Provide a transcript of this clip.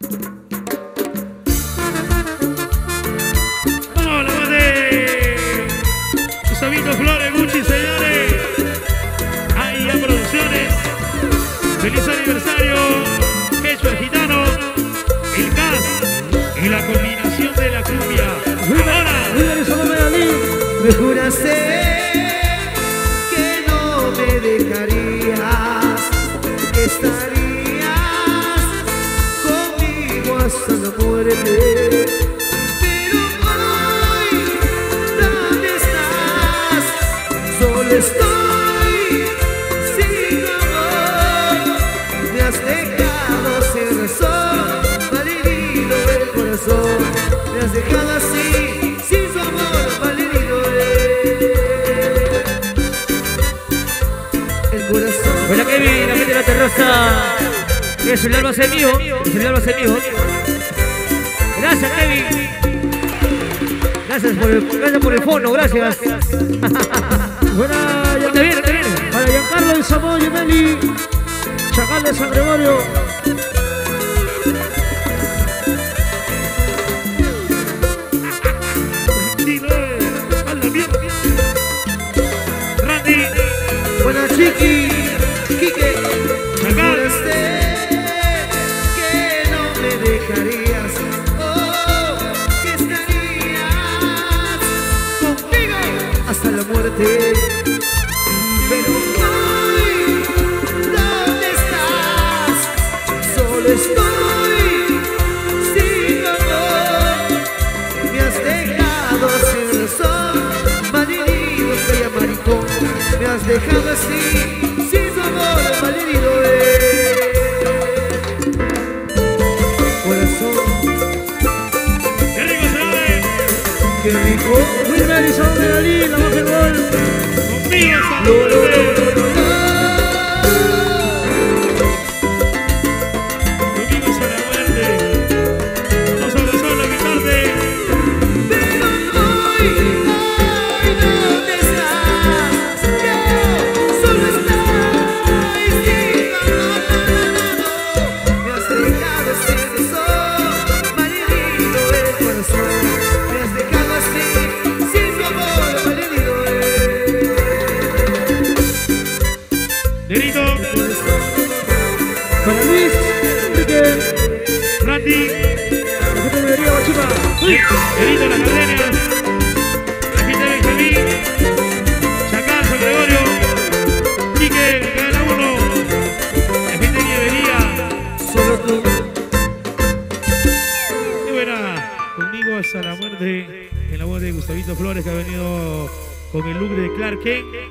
Vamos, de Gustavito Flores, Gucci, señores. Ahí producciones. Feliz aniversario, Quechua el Gitano, el gas y la combinación de la cumbia. Ahora. Me juraste que hasta la muerte. Pero hoy, ¿dónde estás? Solo estoy sin amor. Me has dejado sin razón, malherido el corazón. Me has dejado así, sin su amor, malherido el, el corazón. Hola Kevin, gente de la terraza. El celular va a ser mío. El celular va a ser mío. Gracias Kevin. Gracias por el, gracias por el fono, gracias. Buena, Te viene, te viene. para Giancarlo de Samoa Gemelli, Chacal de San Gregorio. Randy, Buena chiqui, Pero hoy, ¿dónde estás? Solo estoy sin amor. Me has dejado sin razón, malherido soy maricón. Me has dejado así, qué rico. Wilmer y Samoa Gemelli, la baja el gol. Conmigo Nerito, Para Luis, Enrique, Randy, la gente de Minería Guachipa. Nerito, las cadenas. La gente de Benjamín. Chacal, San Gregorio. Quique, cada uno. La gente de Nievería. Solo tú. Y buena, conmigo hasta la muerte. En la voz de Gustavito Flores que ha venido con el look de Clark Kent.